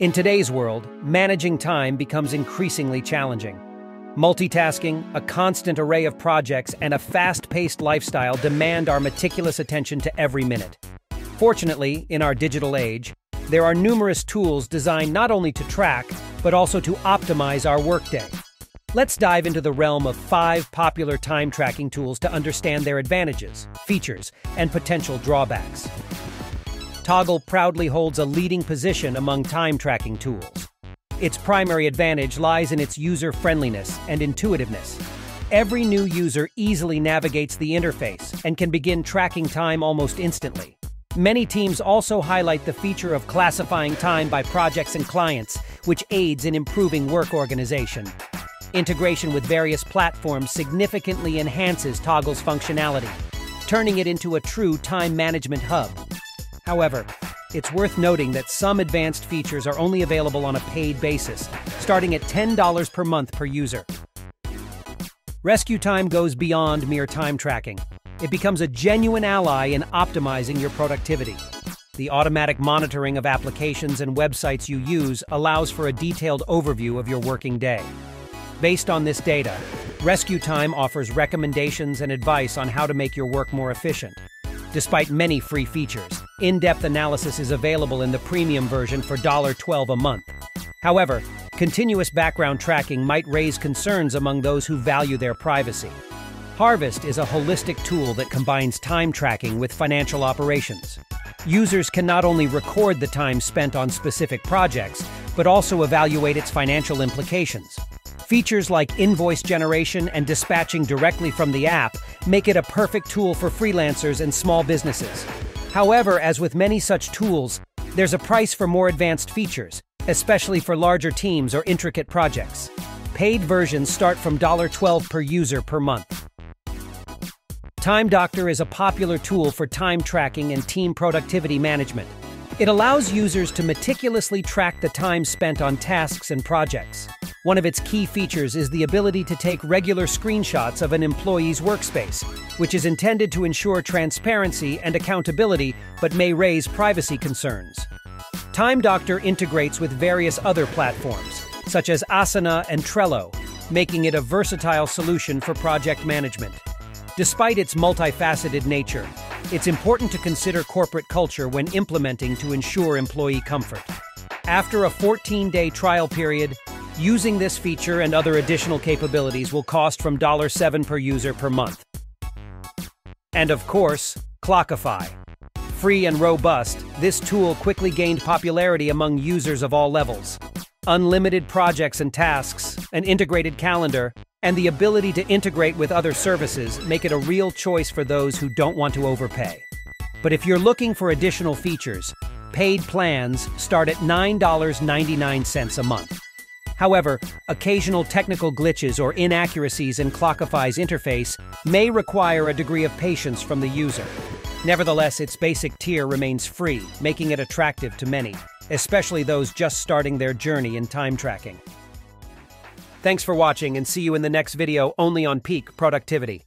In today's world, managing time becomes increasingly challenging. Multitasking, a constant array of projects, and a fast-paced lifestyle demand our meticulous attention to every minute. Fortunately, in our digital age, there are numerous tools designed not only to track, but also to optimize our workday. Let's dive into the realm of five popular time tracking tools to understand their advantages, features, and potential drawbacks. Toggl proudly holds a leading position among time tracking tools. Its primary advantage lies in its user-friendliness and intuitiveness. Every new user easily navigates the interface and can begin tracking time almost instantly. Many teams also highlight the feature of classifying time by projects and clients, which aids in improving work organization. Integration with various platforms significantly enhances Toggl's functionality, turning it into a true time management hub. However, it's worth noting that some advanced features are only available on a paid basis, starting at $10 per month per user. RescueTime goes beyond mere time tracking. It becomes a genuine ally in optimizing your productivity. The automatic monitoring of applications and websites you use allows for a detailed overview of your working day. Based on this data, RescueTime offers recommendations and advice on how to make your work more efficient. Despite many free features, in-depth analysis is available in the premium version for $12 a month. However, continuous background tracking might raise concerns among those who value their privacy. Harvest is a holistic tool that combines time tracking with financial operations. Users can not only record the time spent on specific projects, but also evaluate its financial implications. Features like invoice generation and dispatching directly from the app make it a perfect tool for freelancers and small businesses. However, as with many such tools, there's a price for more advanced features, especially for larger teams or intricate projects. Paid versions start from 12 per user per month. Time Doctor is a popular tool for time tracking and team productivity management. It allows users to meticulously track the time spent on tasks and projects. One of its key features is the ability to take regular screenshots of an employee's workspace, which is intended to ensure transparency and accountability but may raise privacy concerns. Time Doctor integrates with various other platforms, such as Asana and Trello, making it a versatile solution for project management. Despite its multifaceted nature, it's important to consider corporate culture when implementing to ensure employee comfort. After a 14-day trial period, using this feature and other additional capabilities will cost from $7 per user per month. And of course, Clockify. Free and robust, this tool quickly gained popularity among users of all levels. Unlimited projects and tasks, an integrated calendar, and the ability to integrate with other services make it a real choice for those who don't want to overpay. But if you're looking for additional features, paid plans start at $9.99 a month. However, occasional technical glitches or inaccuracies in Clockify's interface may require a degree of patience from the user. Nevertheless, its basic tier remains free, making it attractive to many, especially those just starting their journey in time tracking. Thanks for watching and see you in the next video only on Peak Productivity.